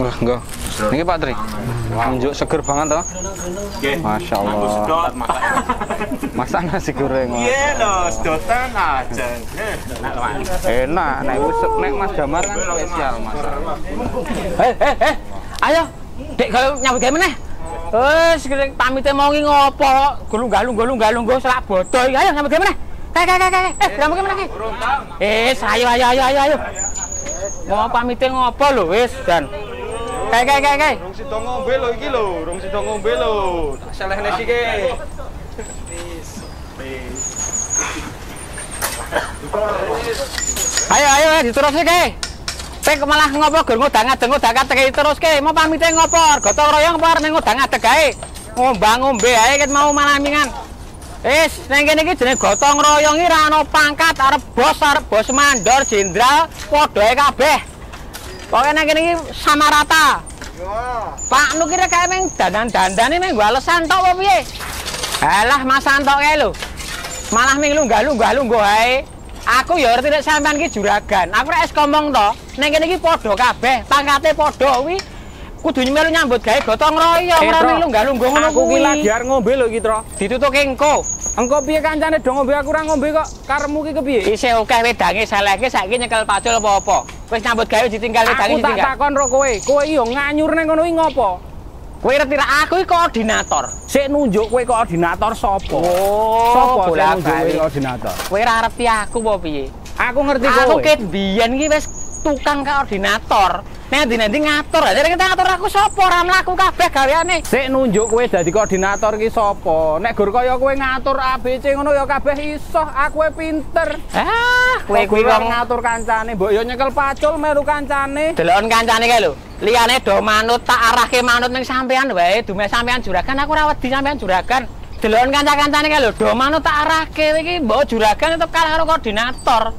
Wah, enggak. Ini Pak Tri. Unjuk seger banget toh. Masya Allah. Masak nasi goreng. Iya loh, sedotan aja. Enak nek usuk nek Mas Damar kan spesial masak. Eh, eh, eh. Ayo. Dek gawe nyambut gawe meneh. Wes, kene pamite mau ngi ngopo? Gulung-galung gulung-galung go selak bodoh iki. Ayo nyambut gawe meneh. Kae kae kae kae. Eh, nyambut gawe meneh. Eh, ayo ayo ayo ayo ayo. Mau pamite ngopo lho wis, Dan. Kae kae kae kae. Rong sida ngombe lho iki lho, rong sida ngombe lho. Tak selehne sike. Ayo ayo ayo, diteruske kae. Pek malah ngopo gur ngudang-adeng ngudang teke teruske. Mau pamite ngopo? Gotong royong apa arep ngudang-adeg gae? Ngombang ngombe ae ket mau malamingan. Wis, ning kene iki jenenge gotong royong iki ra ono pangkat arep bos arep bos mandor jenderal padha ae kabeh. Pokoke ning kene iki sama rata. Pak Nu kira kae meng dandan-dandane meng nggo alesan tok apa piye? Alah Mas Santo kae lho. Malah ming lunggah-lunggah lungguh ae. Aku ya ngerti nek sampean ki juragan. Aku rek es ngomong to, ning kene iki padha kabeh, pangkate padha kuwi. Kudu melu nyambut gawe gotong royong ora ming lunggah-lungguh ngono Aku ki kuwi. lagi ngombe lho iki, Tro. Ditutuke engko. Engko piye kancane do ngombe aku ora ngombe kok. Karemu ki kepiye? Isih akeh wedange seleke saiki nyekel pacul apa-apa. Wis nyambut gawe ditinggal wedange Aku tak ditinggal. takon ro kowe. Kowe iyo nganyur ning kono iki ngopo? Kowe ngerti ra aku iki koordinator. Sik nunjuk kowe koordinator sapa? Oh, Sapa sing nunjuk kowe koordinator? Kowe ra ngerti aku apa piye? Aku ngerti Aku kowe. ket biyen iki wis tukang koordinator. Nek ndi-ndi ngatur, lah nek ngatur aku sapa ora mlaku kabeh gaweane. Sik nunjuk kowe dadi koordinator ki sapa? Nek gur kaya kowe ngatur ABC ngono ya kabeh iso. Aku e pinter. Ah, kowe kuwi wong ngatur kancane, mbok yo nyekel pacul melu kancane. delokon kancane kae lho. Liyane do manut tak arahke manut ning sampean wae, dume sampean juragan aku ora wedi sampean juragan. Delokon kanca-kancane kae lho, do manut tak arahke iki mbok juragan tetep kalah karo koordinator.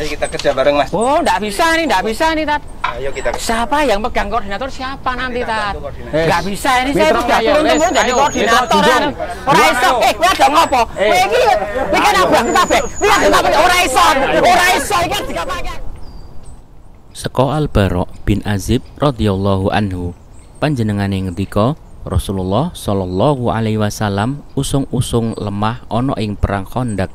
Ayo kita kerja bareng Mas. Oh, ndak bisa nih, ndak bisa nih, Tat. Ayo kita Siapa yang pegang koordinator siapa nanti, Tat? Eh, Nggak bisa ini saya sudah turun temurun jadi koordinator. Jujur. Ora iso. Eh, kowe ada ngopo? Kowe iki kowe kan abang kabeh. Kowe ada ngopo? Ora iso. Ora iso iki digapake. Seko Al-Bara bin Azib radhiyallahu anhu panjenengane ngendika Rasulullah Shallallahu alaihi wasallam usung-usung lemah ana ing perang Khandaq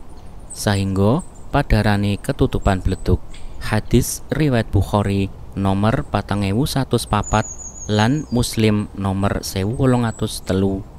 sehingga padarane ketutupan bleduk. Hadis riwayat Bukhari nomor 4104 lan Muslim nomor 1803.